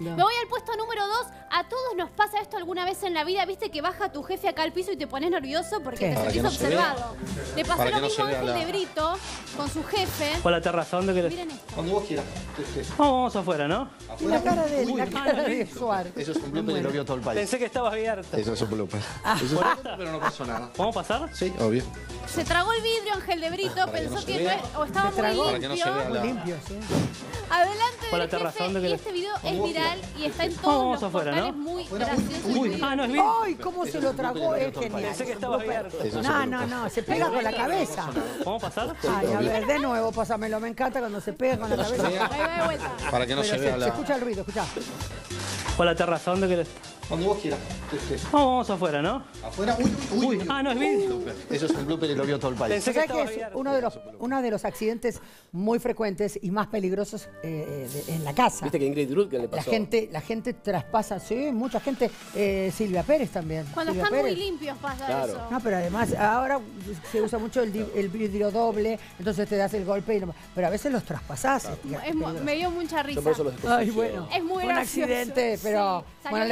Me voy al puesto número 2. A todos nos pasa esto alguna vez en la vida. Viste que baja tu jefe acá al piso y te pones nervioso porque ¿Qué? te sentís no se observado. Le pasó Para lo no mismo vea a Ángel la- de Brito con su jefe. Hola, terraza, ¿dónde querés? Miren esto. Cuando vos quieras. Vamos, vamos afuera, ¿no? Y la cara de él, Uy, la cara de Suárez. Eso es un blooper y lo vio todo el país. Pensé que estaba abierto. Eso es un blooper. Eso es un blooper, pero no pasó nada. ¿Vamos a pasar? Sí, obvio. Se tragó el vidrio Ángel de Brito, que pensó no que no es- o estaba Se muy tragó. Para que no se limpio. vea Muy la- limpio, sí. Adelante Hola, del terraza, jefe ¿dónde y querés? este video es viral y está en Vamos todos los afuera, ¿no? portales muy Afuera, uy, gracioso. uy, muy. Ah, no, es vidrio. ¡Ay, cómo se lo tragó! Es genial. Pensé que estaba abierto. No, no, no, se pega con la cabeza. ¿Vamos a pasar? Ay, a ver, de nuevo, pásamelo. Me encanta cuando se pega con la cabeza. Ahí va de vuelta. Para que no se se, vea se la... escucha el ruido, escucha. Hola, terraza, ¿dónde querés? Cuando vos quieras. Sí. Vamos, vamos afuera, ¿no? Afuera, uy, uy, uy. Ah, no, es vidrio. Eso es un blooper y lo vio todo el país. Pensé que ¿Sabes estaba que es uno de los, uno de los accidentes muy frecuentes y más peligrosos eh, de- en la casa? ¿Viste que Ingrid que le La pasó? gente, la gente traspasa, sí, mucha gente. eh, Silvia Pérez también. Cuando Silvia están muy limpios pasa Claro. eso. No, pero además ahora se usa mucho el, vidrio doble, entonces te das el golpe, y no- pero a veces los traspasás. es Es me dio mucha risa. Yo por eso los Ay, bueno. Es muy un gracioso. accidente, pero Sí, bueno,